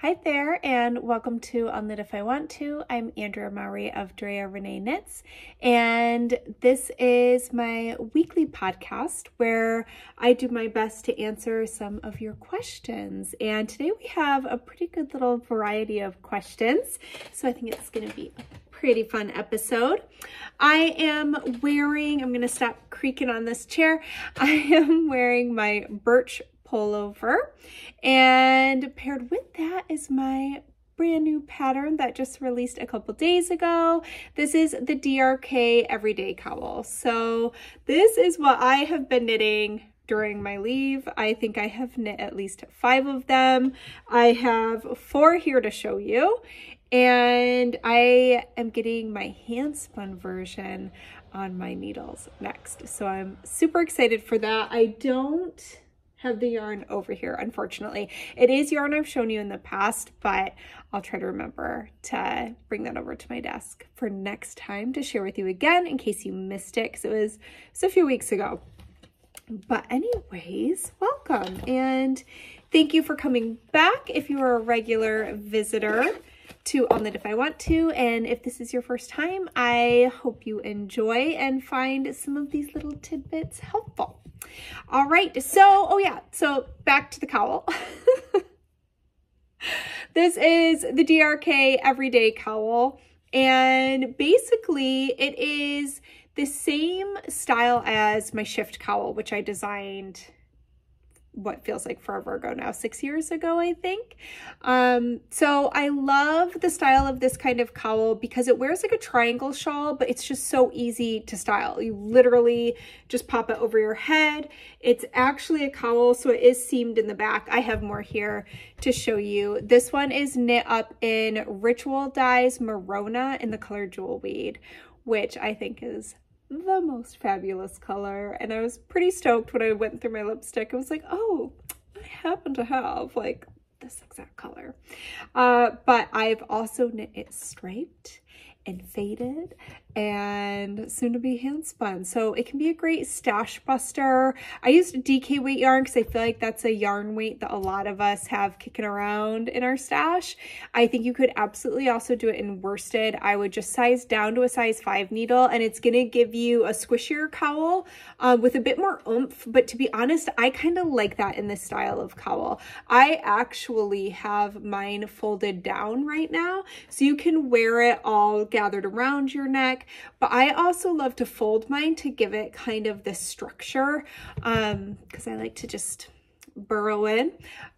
Hi there, and welcome to I'll Knit If I Want To. I'm Andrea Mowry of Drea Renee Knits, and this is my weekly podcast where I do my best to answer some of your questions. And today we have a pretty good little variety of questions, so I think it's going to be a pretty fun episode. I am wearing, I'm going to stop creaking on this chair. I am wearing my birch pullover. And paired with that is my brand new pattern that just released a couple days ago. This is the DRK Everyday Cowl. So this is what I have been knitting during my leave. I think I have knit at least five of them. I have four here to show you. And I am getting my hand spun version on my needles next. So I'm super excited for that. I don't have the yarn over here, unfortunately. It is yarn I've shown you in the past, but I'll try to remember to bring that over to my desk for next time to share with you again in case you missed it, because it was, it was a few weeks ago. But anyways, welcome and thank you for coming back if you are a regular visitor to On If I Want To. And if this is your first time, I hope you enjoy and find some of these little tidbits helpful. All right, so, oh yeah, so back to the cowl. this is the DRK Everyday Cowl, and basically it is the same style as my shift cowl, which I designed what feels like forever ago now, six years ago, I think. Um, so I love the style of this kind of cowl because it wears like a triangle shawl, but it's just so easy to style. You literally just pop it over your head. It's actually a cowl, so it is seamed in the back. I have more here to show you. This one is knit up in Ritual Dyes Marona in the color Jewel Weed, which I think is the most fabulous color and I was pretty stoked when I went through my lipstick. I was like, oh, I happen to have like this exact color. Uh, but I've also knit it striped and faded and soon to be hand spun. So it can be a great stash buster. I used DK weight yarn because I feel like that's a yarn weight that a lot of us have kicking around in our stash. I think you could absolutely also do it in worsted. I would just size down to a size five needle and it's going to give you a squishier cowl um, with a bit more oomph. But to be honest, I kind of like that in this style of cowl. I actually have mine folded down right now so you can wear it all gathered around your neck but I also love to fold mine to give it kind of this structure because um, I like to just burrow in.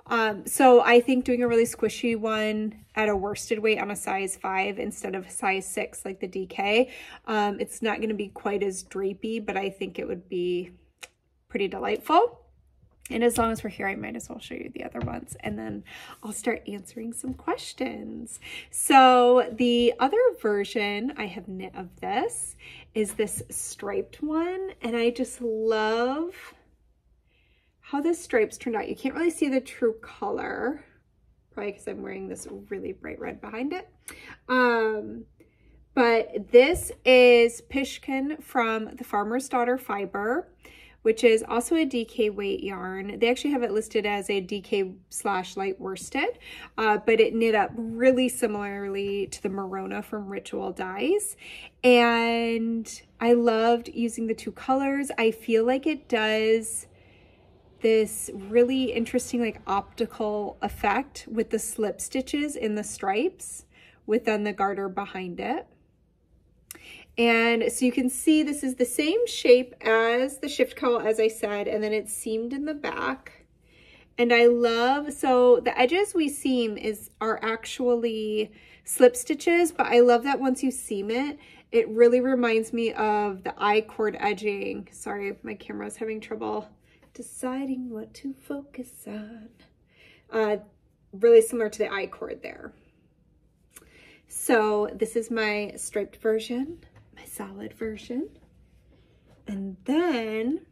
Um, so I think doing a really squishy one at a worsted weight on a size 5 instead of size 6 like the DK, um, it's not going to be quite as drapey, but I think it would be pretty delightful. And as long as we're here, I might as well show you the other ones and then I'll start answering some questions. So the other version I have knit of this is this striped one. And I just love how the stripes turned out. You can't really see the true color, probably because I'm wearing this really bright red behind it. Um, but this is Pishkun from the Farmer's Daughter Fiber which is also a DK weight yarn. They actually have it listed as a DK slash light worsted, uh, but it knit up really similarly to the Marona from Ritual Dyes. And I loved using the two colors. I feel like it does this really interesting like optical effect with the slip stitches in the stripes within the garter behind it. And so you can see this is the same shape as the shift cowl, as I said, and then it's seamed in the back. And I love, so the edges we seam is are actually slip stitches, but I love that once you seam it, it really reminds me of the I-cord edging. Sorry, my camera's having trouble deciding what to focus on. Uh, really similar to the I-cord there. So this is my striped version solid version. And then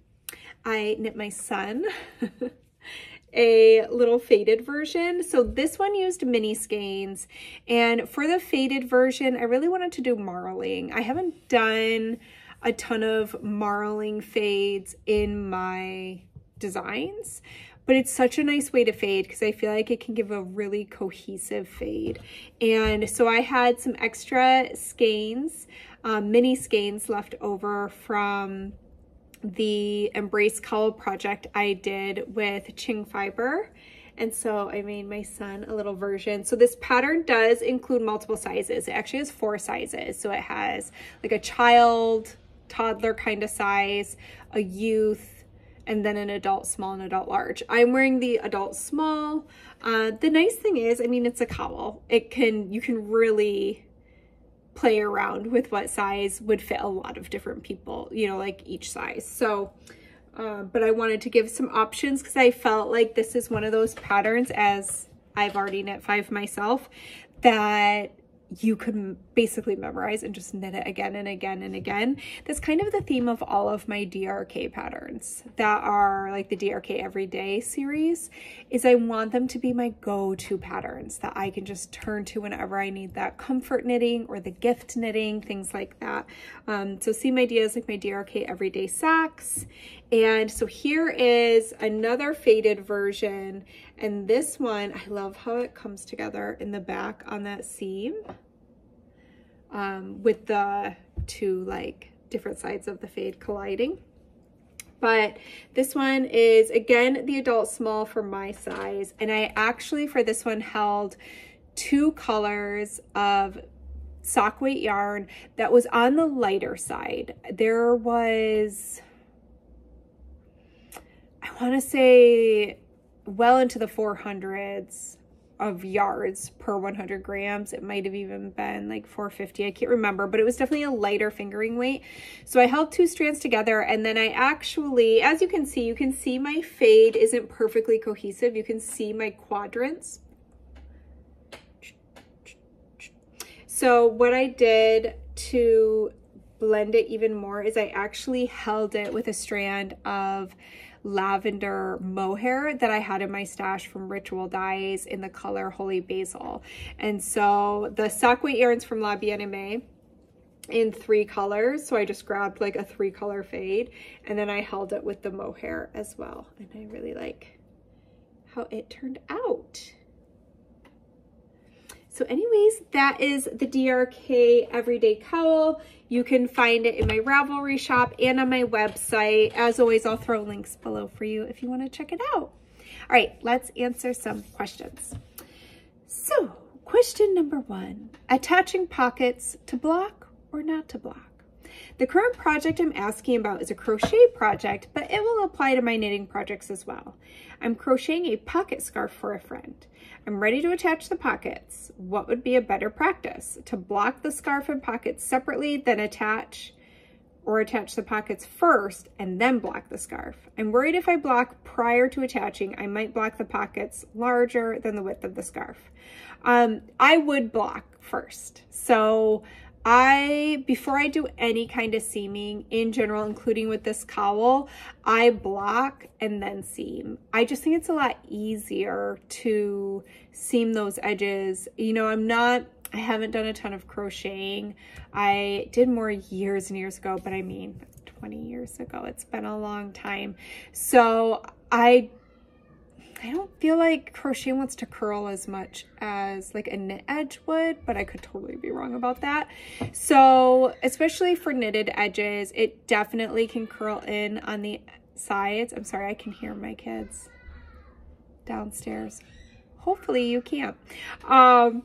I knit my son a little faded version. So this one used mini skeins. And for the faded version, I really wanted to do marling. I haven't done a ton of marling fades in my designs, but it's such a nice way to fade because I feel like it can give a really cohesive fade. And so I had some extra skeins, um, mini skeins left over from the Embrace Cowl project I did with Qing Fiber. And so I made my son a little version. So this pattern does include multiple sizes. It actually has four sizes. So it has like a child, toddler kind of size, a youth, and then an adult small and adult large. I'm wearing the adult small. Uh, the nice thing is, I mean, it's a cowl. It can, you can really play around with what size would fit a lot of different people, you know, like each size. So, uh, but I wanted to give some options because I felt like this is one of those patterns as I've already knit five myself that you could basically memorize and just knit it again and again and again. That's kind of the theme of all of my DRK patterns that are like the DRK Everyday series is I want them to be my go-to patterns that I can just turn to whenever I need that comfort knitting or the gift knitting, things like that. Um, so Seam Ideas like my DRK Everyday Socks. And so here is another faded version. And this one, I love how it comes together in the back on that seam um, with the two like different sides of the fade colliding. But this one is, again, the adult small for my size. And I actually, for this one, held two colors of sock weight yarn that was on the lighter side. There was, I want to say, well into the 400s of yards per 100 grams. It might have even been like 450. I can't remember, but it was definitely a lighter fingering weight. So I held two strands together and then I actually, as you can see, you can see my fade isn't perfectly cohesive. You can see my quadrants. So what I did to blend it even more is I actually held it with a strand of lavender mohair that I had in my stash from Ritual Dyes in the color Holy Basil. And so the weight yarns from La Bien-Aimée in three colors. So I just grabbed like a three color fade and then I held it with the mohair as well. And I really like how it turned out. So anyways, that is the DRK Everyday Cowl. You can find it in my Ravelry shop and on my website. As always, I'll throw links below for you if you want to check it out. All right, let's answer some questions. So, question number one, attaching pockets to block or not to block? The current project I'm asking about is a crochet project, but it will apply to my knitting projects as well. I'm crocheting a pocket scarf for a friend. I'm ready to attach the pockets. What would be a better practice? To block the scarf and pockets separately, then attach or attach the pockets first and then block the scarf. I'm worried if I block prior to attaching, I might block the pockets larger than the width of the scarf. Um, I would block first. So I, before I do any kind of seaming in general, including with this cowl, I block and then seam. I just think it's a lot easier to seam those edges. You know, I'm not, I haven't done a ton of crocheting. I did more years and years ago, but I mean, 20 years ago. It's been a long time. So I I don't feel like crochet wants to curl as much as like a knit edge would, but I could totally be wrong about that. So especially for knitted edges, it definitely can curl in on the sides. I'm sorry, I can hear my kids downstairs. Hopefully you can't. Um,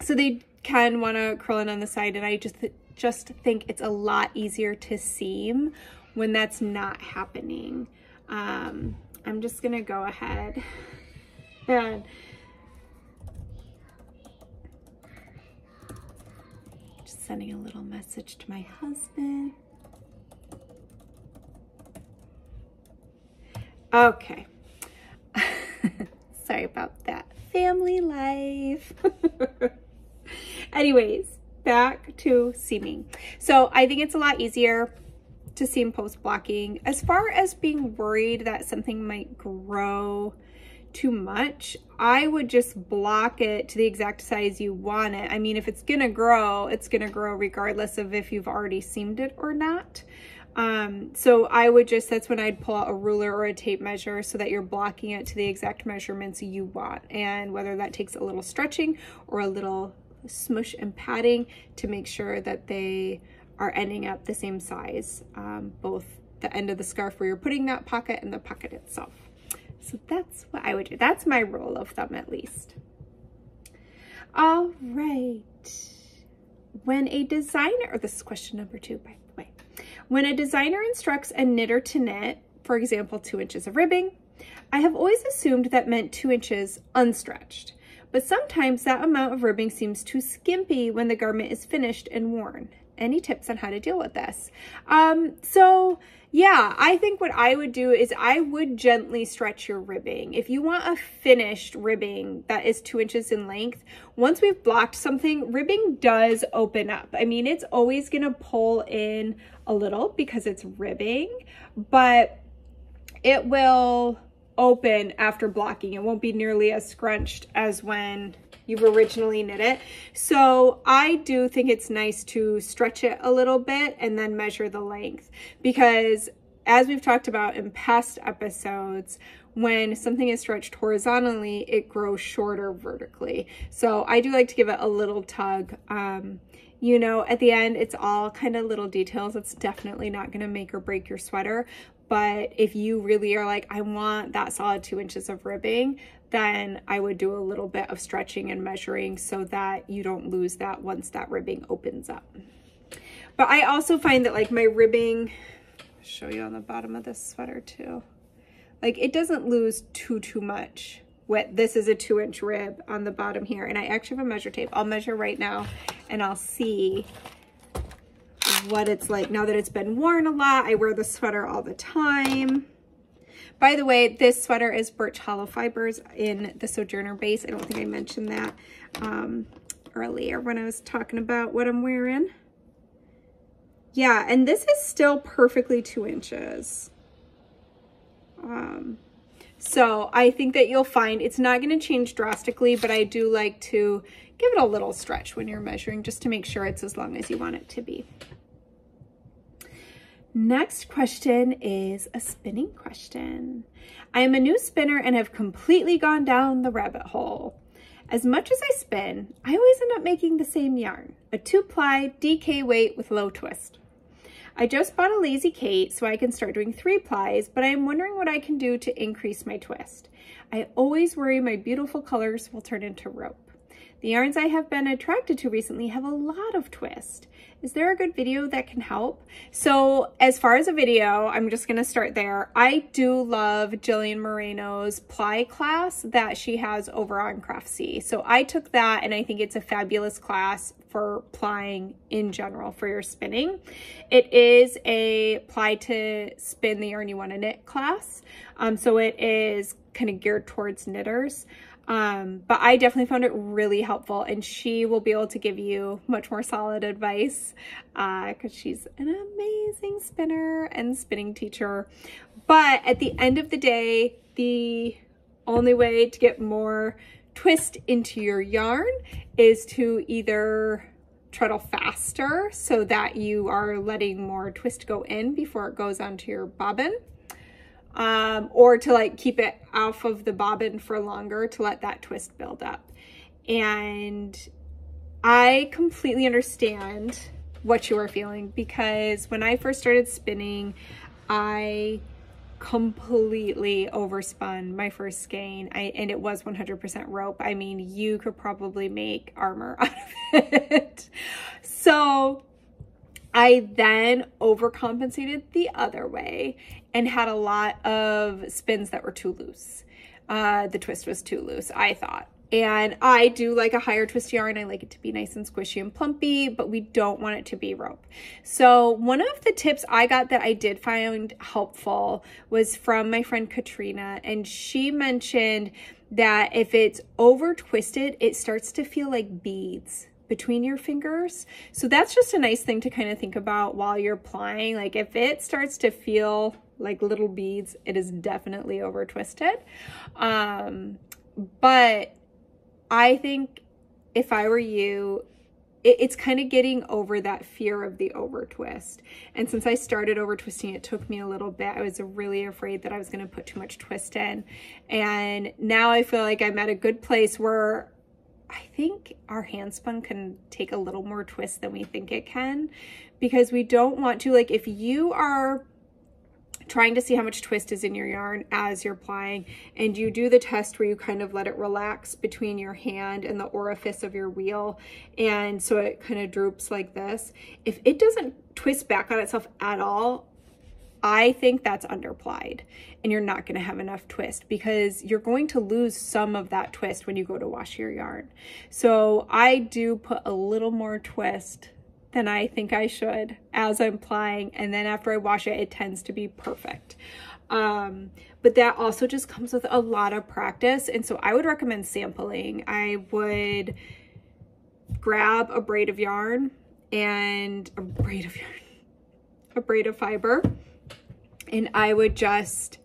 so they can want to curl in on the side and I just just think it's a lot easier to seam when that's not happening. Um, I'm just gonna go ahead and just sending a little message to my husband. Okay. Sorry about that. Family life. Anyways, back to seaming. So I think it's a lot easier to seam post blocking. As far as being worried that something might grow too much, I would just block it to the exact size you want it. I mean, if it's gonna grow, it's gonna grow regardless of if you've already seamed it or not. Um, so I would just, that's when I'd pull out a ruler or a tape measure so that you're blocking it to the exact measurements you want. And whether that takes a little stretching or a little smush and padding to make sure that they are ending up the same size, um, both the end of the scarf where you're putting that pocket and the pocket itself. So that's what I would do. That's my rule of thumb at least. All right. When a designer, or this is question number two, by the way. When a designer instructs a knitter to knit, for example, two inches of ribbing, I have always assumed that meant two inches unstretched. But sometimes that amount of ribbing seems too skimpy when the garment is finished and worn. Any tips on how to deal with this? Um, so yeah, I think what I would do is I would gently stretch your ribbing. If you want a finished ribbing that is two inches in length, once we've blocked something, ribbing does open up. I mean, it's always gonna pull in a little because it's ribbing, but it will open after blocking. It won't be nearly as scrunched as when you've originally knit it. So I do think it's nice to stretch it a little bit and then measure the length because as we've talked about in past episodes, when something is stretched horizontally, it grows shorter vertically. So I do like to give it a little tug. Um, you know, at the end, it's all kind of little details. It's definitely not going to make or break your sweater. But if you really are like, I want that solid two inches of ribbing, then I would do a little bit of stretching and measuring so that you don't lose that once that ribbing opens up. But I also find that like my ribbing, show you on the bottom of this sweater too, like it doesn't lose too, too much what this is a two inch rib on the bottom here. And I actually have a measure tape. I'll measure right now and I'll see what it's like now that it's been worn a lot. I wear the sweater all the time. By the way, this sweater is Birch Hollow Fibers in the Sojourner base. I don't think I mentioned that um, earlier when I was talking about what I'm wearing. Yeah, and this is still perfectly two inches. Um, so I think that you'll find it's not going to change drastically, but I do like to give it a little stretch when you're measuring just to make sure it's as long as you want it to be. Next question is a spinning question. I am a new spinner and have completely gone down the rabbit hole. As much as I spin, I always end up making the same yarn, a two ply DK weight with low twist. I just bought a Lazy Kate so I can start doing three plies, but I am wondering what I can do to increase my twist. I always worry my beautiful colors will turn into rope. The yarns I have been attracted to recently have a lot of twist. Is there a good video that can help? So as far as a video, I'm just gonna start there. I do love Jillian Moreno's ply class that she has over on Craftsy. So I took that and I think it's a fabulous class for plying in general for your spinning. It is a ply to spin the yarn you wanna knit class. Um, so it is kind of geared towards knitters. Um, but I definitely found it really helpful and she will be able to give you much more solid advice because uh, she's an amazing spinner and spinning teacher. But at the end of the day, the only way to get more twist into your yarn is to either treadle faster so that you are letting more twist go in before it goes onto your bobbin um, or to like keep it off of the bobbin for longer to let that twist build up. And I completely understand what you are feeling because when I first started spinning, I completely overspun my first skein I, and it was 100% rope. I mean, you could probably make armor out of it. So I then overcompensated the other way and had a lot of spins that were too loose. Uh, the twist was too loose, I thought. And I do like a higher twist yarn. I like it to be nice and squishy and plumpy, but we don't want it to be rope. So one of the tips I got that I did find helpful was from my friend Katrina. And she mentioned that if it's over twisted, it starts to feel like beads between your fingers. So that's just a nice thing to kind of think about while you're applying. Like if it starts to feel like little beads, it is definitely over twisted. Um, but I think if I were you, it, it's kind of getting over that fear of the over twist. And since I started over twisting, it took me a little bit. I was really afraid that I was going to put too much twist in. And now I feel like I'm at a good place where I think our handspun can take a little more twist than we think it can because we don't want to, like if you are trying to see how much twist is in your yarn as you're plying and you do the test where you kind of let it relax between your hand and the orifice of your wheel and so it kind of droops like this if it doesn't twist back on itself at all I think that's underplied and you're not going to have enough twist because you're going to lose some of that twist when you go to wash your yarn. So I do put a little more twist than I think I should as I'm plying. And then after I wash it, it tends to be perfect. Um, but that also just comes with a lot of practice. And so I would recommend sampling. I would grab a braid of yarn and a braid of yarn, a braid of fiber and I would just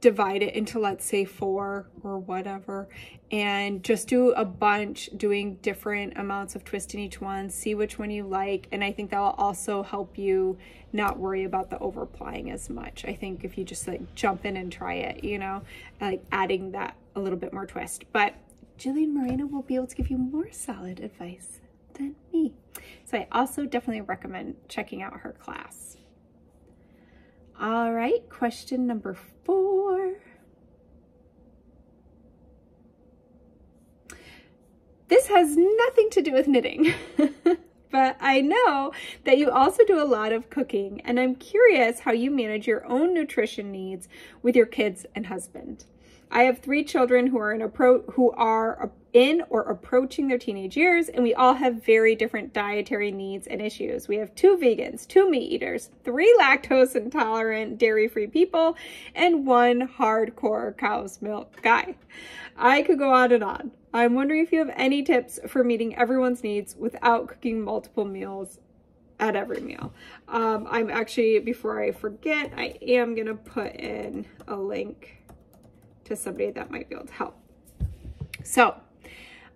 divide it into let's say four or whatever and just do a bunch doing different amounts of twist in each one see which one you like. And i think that will also help you not worry about the overplying as much. I think if you just like jump in and try it you know like adding that a little bit more twist. But jillian moreno will be able to give you more solid advice than me. So i also definitely recommend checking out her class all right, question number four. This has nothing to do with knitting, but I know that you also do a lot of cooking and I'm curious how you manage your own nutrition needs with your kids and husband. I have three children who are in appro who are in or approaching their teenage years, and we all have very different dietary needs and issues. We have two vegans, two meat eaters, three lactose intolerant, dairy-free people, and one hardcore cow's milk guy. I could go on and on. I'm wondering if you have any tips for meeting everyone's needs without cooking multiple meals at every meal. Um, I'm actually, before I forget, I am going to put in a link to somebody that might be able to help. So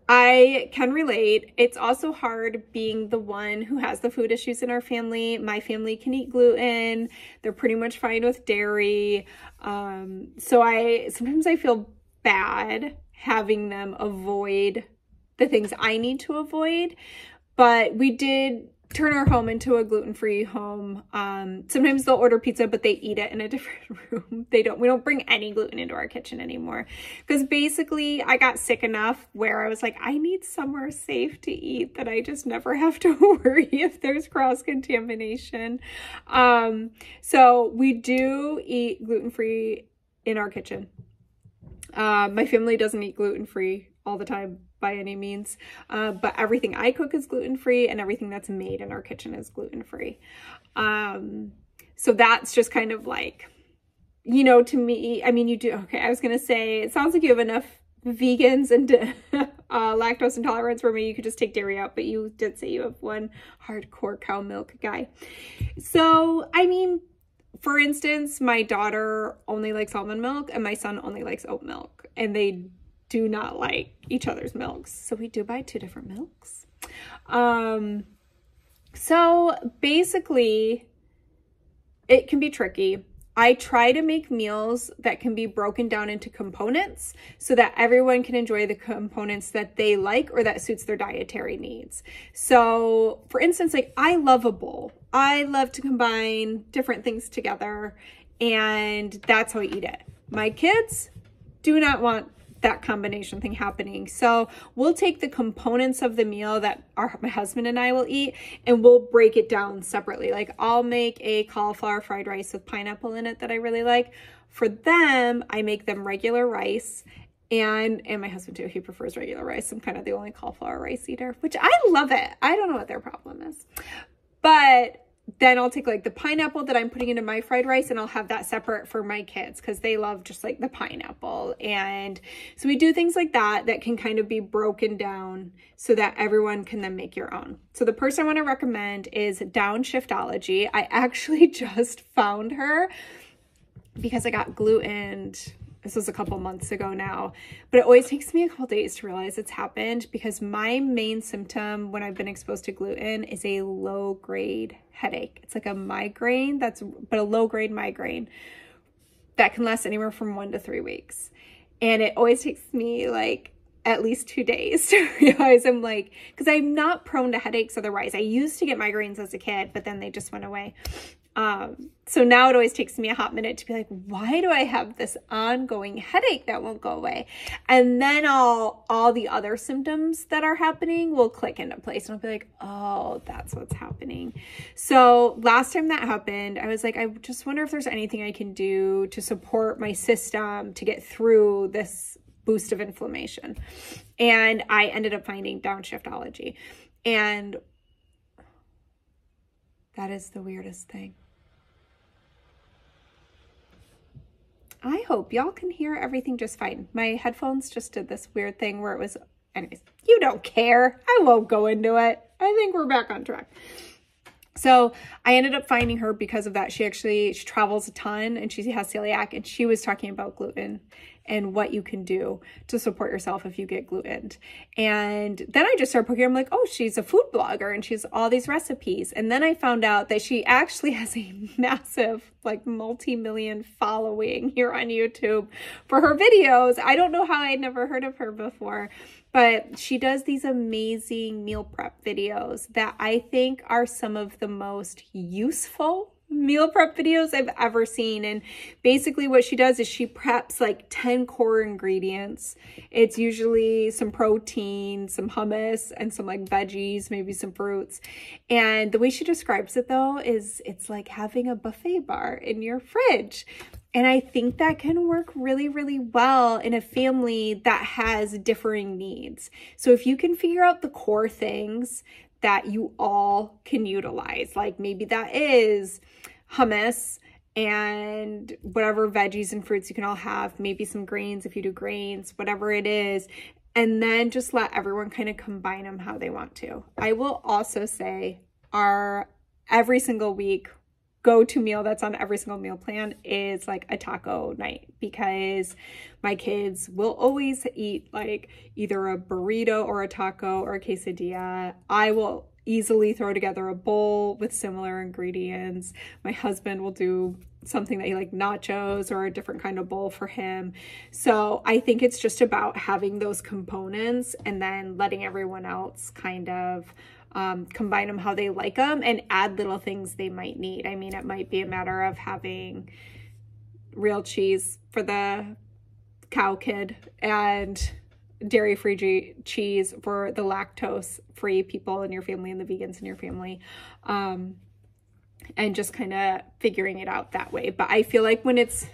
I can relate. It's also hard being the one who has the food issues in our family. My family can eat gluten. They're pretty much fine with dairy. Um, so I sometimes I feel bad having them avoid the things I need to avoid. But we did turn our home into a gluten-free home. Um, sometimes they'll order pizza, but they eat it in a different room. They don't, we don't bring any gluten into our kitchen anymore. Because basically I got sick enough where I was like, I need somewhere safe to eat that I just never have to worry if there's cross-contamination. Um, so we do eat gluten-free in our kitchen. Uh, my family doesn't eat gluten-free all the time by any means, uh, but everything I cook is gluten-free and everything that's made in our kitchen is gluten-free. Um, so that's just kind of like, you know, to me, I mean, you do, okay, I was going to say, it sounds like you have enough vegans and uh, lactose intolerance where maybe you could just take dairy out, but you did say you have one hardcore cow milk guy. So, I mean, for instance, my daughter only likes almond milk and my son only likes oat milk and they do not like each other's milks. So we do buy two different milks. Um, so basically, it can be tricky. I try to make meals that can be broken down into components so that everyone can enjoy the components that they like or that suits their dietary needs. So for instance, like I love a bowl. I love to combine different things together and that's how I eat it. My kids do not want that combination thing happening. So we'll take the components of the meal that our, my husband and I will eat and we'll break it down separately. Like I'll make a cauliflower fried rice with pineapple in it that I really like. For them, I make them regular rice and and my husband too he prefers regular rice i'm kind of the only cauliflower rice eater which i love it i don't know what their problem is but then I'll take like the pineapple that I'm putting into my fried rice and I'll have that separate for my kids because they love just like the pineapple. And so we do things like that that can kind of be broken down so that everyone can then make your own. So the person I want to recommend is Downshiftology. I actually just found her because I got gluten this was a couple months ago now, but it always takes me a couple days to realize it's happened because my main symptom when I've been exposed to gluten is a low grade headache. It's like a migraine that's, but a low grade migraine that can last anywhere from one to three weeks. And it always takes me like at least two days to realize I'm like, because I'm not prone to headaches otherwise. I used to get migraines as a kid, but then they just went away. Um, so now it always takes me a hot minute to be like, why do I have this ongoing headache that won't go away? And then all, all the other symptoms that are happening will click into place and I'll be like, oh, that's what's happening. So last time that happened, I was like, I just wonder if there's anything I can do to support my system to get through this boost of inflammation. And I ended up finding downshiftology. And that is the weirdest thing. I hope y'all can hear everything just fine. My headphones just did this weird thing where it was, anyways, you don't care. I won't go into it. I think we're back on track. So I ended up finding her because of that. She actually, she travels a ton and she has celiac and she was talking about gluten and what you can do to support yourself if you get gluten. And then I just started poking. I'm like, oh, she's a food blogger and she's all these recipes. And then I found out that she actually has a massive, like multi-million following here on YouTube for her videos. I don't know how I'd never heard of her before, but she does these amazing meal prep videos that I think are some of the most useful meal prep videos I've ever seen. And basically what she does is she preps like 10 core ingredients. It's usually some protein, some hummus, and some like veggies, maybe some fruits. And the way she describes it though is it's like having a buffet bar in your fridge. And I think that can work really, really well in a family that has differing needs. So if you can figure out the core things that you all can utilize, like maybe that is hummus and whatever veggies and fruits you can all have, maybe some grains if you do grains, whatever it is, and then just let everyone kind of combine them how they want to. I will also say our every single week go-to meal that's on every single meal plan is like a taco night because my kids will always eat like either a burrito or a taco or a quesadilla. I will easily throw together a bowl with similar ingredients. My husband will do something that he like nachos or a different kind of bowl for him. So I think it's just about having those components and then letting everyone else kind of um, combine them how they like them and add little things they might need. I mean, it might be a matter of having real cheese for the cow kid and dairy free cheese for the lactose free people in your family and the vegans in your family. Um, and just kind of figuring it out that way. But I feel like when it's,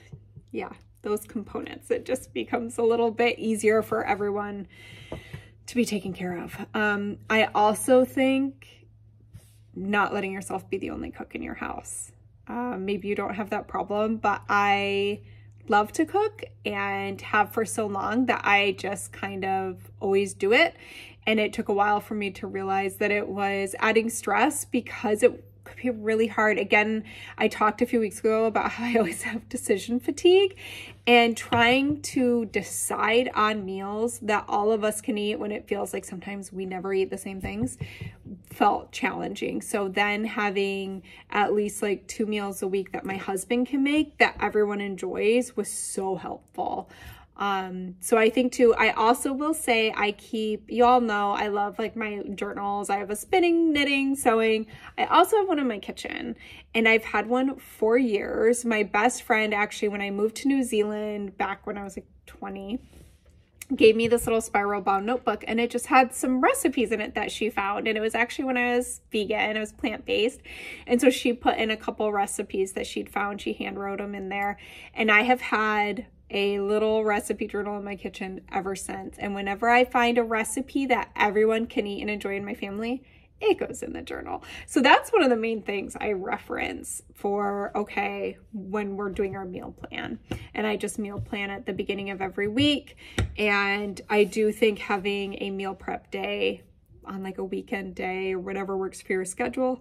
yeah, those components, it just becomes a little bit easier for everyone to be taken care of. Um, I also think not letting yourself be the only cook in your house. Uh, maybe you don't have that problem, but I love to cook and have for so long that I just kind of always do it. And it took a while for me to realize that it was adding stress because it could be really hard. Again, I talked a few weeks ago about how I always have decision fatigue and trying to decide on meals that all of us can eat when it feels like sometimes we never eat the same things felt challenging. So then having at least like two meals a week that my husband can make that everyone enjoys was so helpful. Um, so I think too, I also will say I keep, you all know I love like my journals. I have a spinning, knitting, sewing. I also have one in my kitchen and I've had one for years. My best friend actually, when I moved to New Zealand back when I was like 20, gave me this little spiral bound notebook and it just had some recipes in it that she found and it was actually when I was vegan it was plant-based and so she put in a couple recipes that she'd found she hand wrote them in there and I have had a little recipe journal in my kitchen ever since. And whenever I find a recipe that everyone can eat and enjoy in my family, it goes in the journal. So that's one of the main things I reference for, okay, when we're doing our meal plan. And I just meal plan at the beginning of every week. And I do think having a meal prep day on like a weekend day or whatever works for your schedule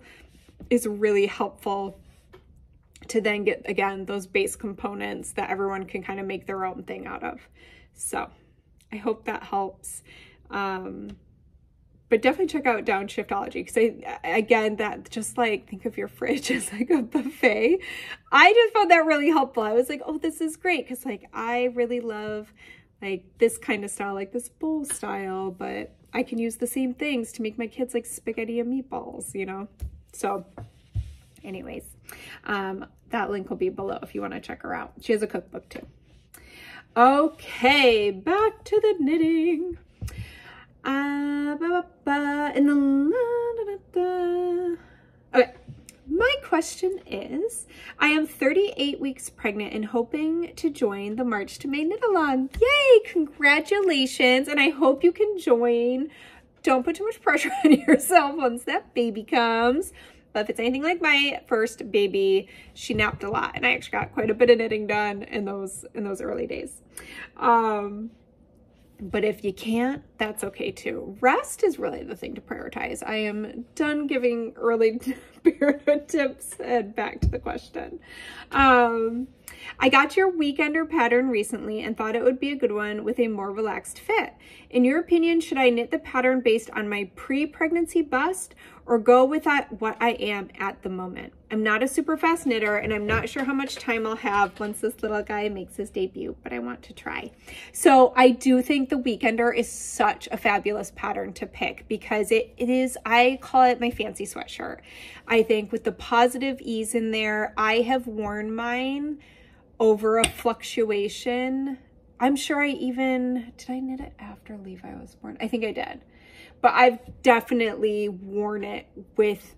is really helpful to then get, again, those base components that everyone can kind of make their own thing out of. So I hope that helps. Um, but definitely check out Downshiftology because I, again, that just like think of your fridge as like a buffet. I just found that really helpful. I was like, oh, this is great because like I really love like this kind of style, like this bowl style, but I can use the same things to make my kids like spaghetti and meatballs, you know? So anyways, um, that link will be below if you want to check her out. She has a cookbook too. Okay, back to the knitting. Uh, ba, ba, ba, and the, okay. My question is, I am 38 weeks pregnant and hoping to join the March to May Knit Along. Yay, congratulations. And I hope you can join. Don't put too much pressure on yourself once that baby comes. But if it's anything like my first baby, she napped a lot and I actually got quite a bit of knitting done in those in those early days. Um, but if you can't, that's okay too. Rest is really the thing to prioritize. I am done giving early parenthood tips and back to the question. Um, I got your weekender pattern recently and thought it would be a good one with a more relaxed fit. In your opinion, should I knit the pattern based on my pre-pregnancy bust or go with that, what I am at the moment? I'm not a super fast knitter and I'm not sure how much time I'll have once this little guy makes his debut, but I want to try. So I do think the Weekender is such a fabulous pattern to pick because it, it is, I call it my fancy sweatshirt. I think with the positive ease in there, I have worn mine over a fluctuation. I'm sure I even, did I knit it after Levi was born? I think I did. But I've definitely worn it with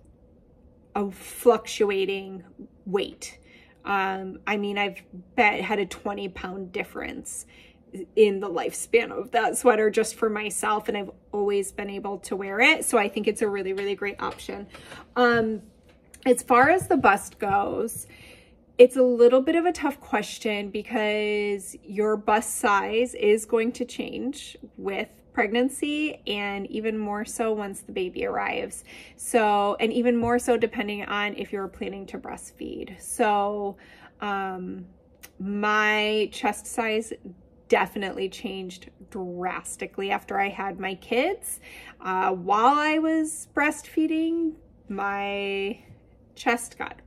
a fluctuating weight. Um, I mean, I've bet had a 20 pound difference in the lifespan of that sweater just for myself and I've always been able to wear it. So I think it's a really, really great option. Um, as far as the bust goes, it's a little bit of a tough question because your bust size is going to change with pregnancy and even more so once the baby arrives. So, and even more so depending on if you're planning to breastfeed. So, um, my chest size definitely changed drastically after I had my kids. Uh, while I was breastfeeding, my chest got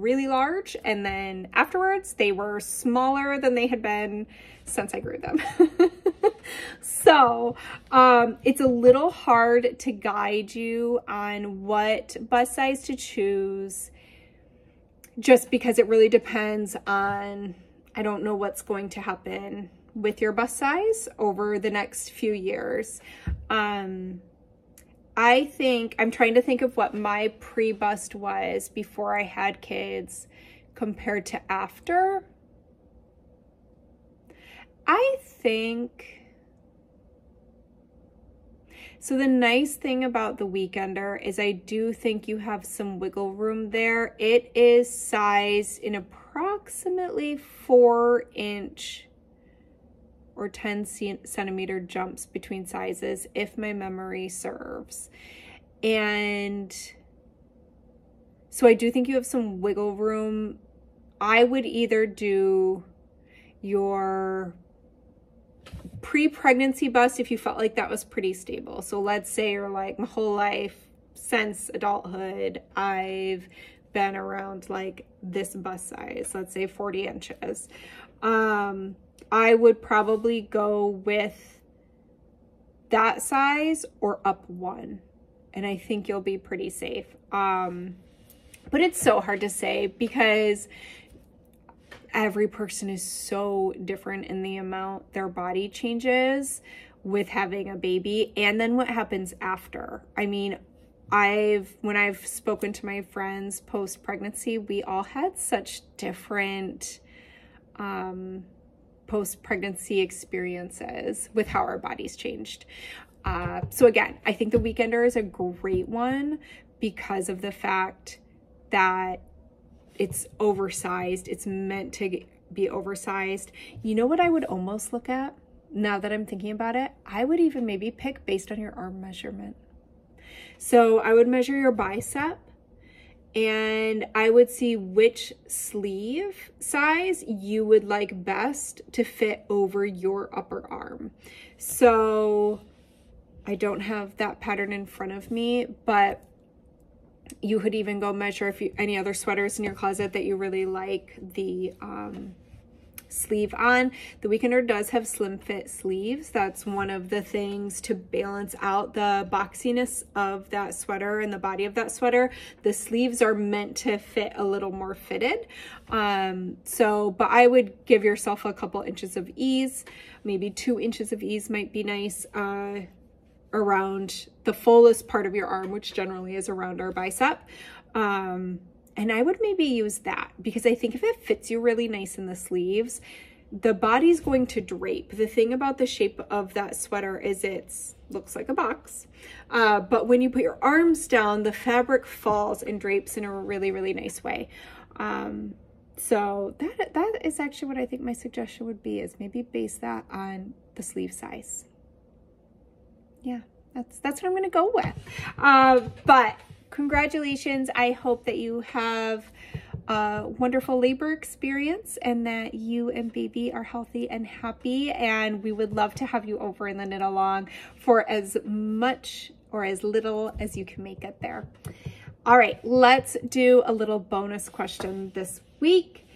really large and then afterwards they were smaller than they had been since I grew them. so um, it's a little hard to guide you on what bust size to choose just because it really depends on, I don't know what's going to happen with your bust size over the next few years. Um, I think, I'm trying to think of what my pre-bust was before I had kids compared to after. I think, so the nice thing about the Weekender is I do think you have some wiggle room there. It is sized in approximately four inch or 10 centimeter jumps between sizes if my memory serves. And so I do think you have some wiggle room. I would either do your pre-pregnancy bust if you felt like that was pretty stable. So let's say you're like my whole life since adulthood, I've been around like this bust size, let's say 40 inches. Um, I would probably go with that size or up one. And I think you'll be pretty safe. Um, but it's so hard to say because every person is so different in the amount their body changes with having a baby and then what happens after. I mean, I've when I've spoken to my friends post pregnancy, we all had such different um post-pregnancy experiences with how our bodies changed. Uh, so again, I think the Weekender is a great one because of the fact that it's oversized. It's meant to be oversized. You know what I would almost look at now that I'm thinking about it? I would even maybe pick based on your arm measurement. So I would measure your bicep and I would see which sleeve size you would like best to fit over your upper arm. So I don't have that pattern in front of me, but you could even go measure if you any other sweaters in your closet that you really like the um, sleeve on. The Weekender does have slim fit sleeves. That's one of the things to balance out the boxiness of that sweater and the body of that sweater. The sleeves are meant to fit a little more fitted. Um, so, but I would give yourself a couple inches of ease. Maybe two inches of ease might be nice. Uh, around the fullest part of your arm, which generally is around our bicep. Um, and I would maybe use that because I think if it fits you really nice in the sleeves, the body's going to drape. The thing about the shape of that sweater is it's looks like a box. Uh, but when you put your arms down, the fabric falls and drapes in a really, really nice way. Um, so that that is actually what I think my suggestion would be is maybe base that on the sleeve size yeah, that's that's what I'm gonna go with. Uh, but congratulations. I hope that you have a wonderful labor experience and that you and baby are healthy and happy. And we would love to have you over in the knit along for as much or as little as you can make it there. All right, let's do a little bonus question this week.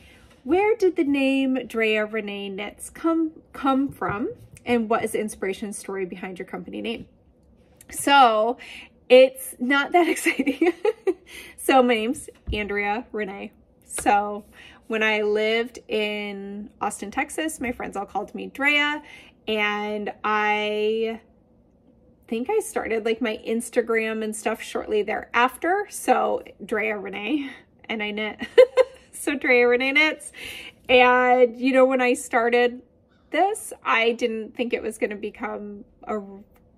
Where did the name Drea Renee Knits come, come from? and what is the inspiration story behind your company name. So it's not that exciting. so my name's Andrea Renee. So when I lived in Austin, Texas, my friends all called me Drea and I think I started like my Instagram and stuff shortly thereafter. So Drea Renee and I knit. so Drea Renee knits. And you know, when I started this, I didn't think it was going to become a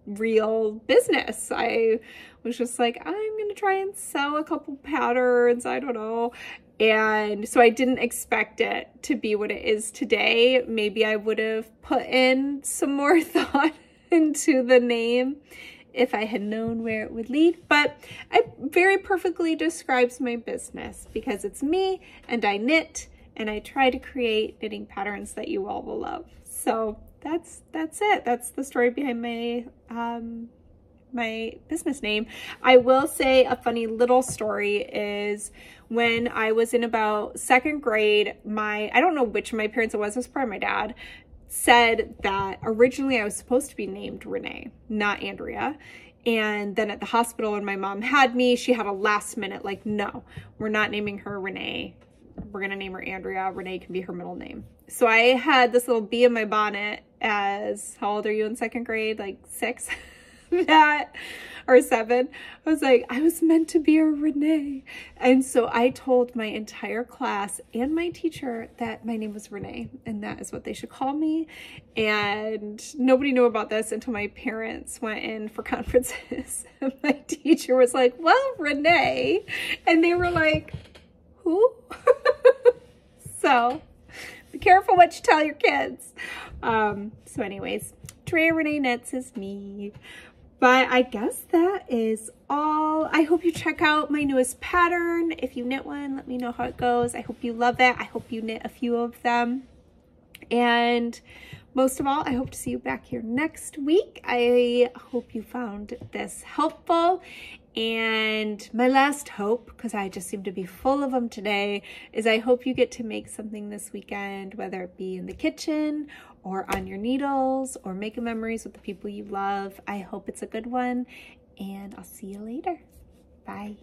real business. I was just like, I'm going to try and sell a couple patterns. I don't know. And so I didn't expect it to be what it is today. Maybe I would have put in some more thought into the name if I had known where it would lead, but it very perfectly describes my business because it's me and I knit and I try to create knitting patterns that you all will love. So that's that's it. That's the story behind my um, my business name. I will say a funny little story is when I was in about second grade, my, I don't know which of my parents it was, it was probably my dad, said that originally I was supposed to be named Renee, not Andrea. And then at the hospital when my mom had me, she had a last minute, like, no, we're not naming her Renee we're going to name her Andrea. Renee can be her middle name. So I had this little bee in my bonnet as, how old are you in second grade? Like six? that or seven. I was like, I was meant to be a Renee. And so I told my entire class and my teacher that my name was Renee and that is what they should call me. And nobody knew about this until my parents went in for conferences. my teacher was like, well, Renee. And they were like, who? so be careful what you tell your kids. Um, so anyways, Drea Renee Knits is me. But I guess that is all. I hope you check out my newest pattern. If you knit one, let me know how it goes. I hope you love it. I hope you knit a few of them. And most of all, I hope to see you back here next week. I hope you found this helpful. And my last hope, because I just seem to be full of them today, is I hope you get to make something this weekend, whether it be in the kitchen or on your needles or making memories with the people you love. I hope it's a good one and I'll see you later. Bye.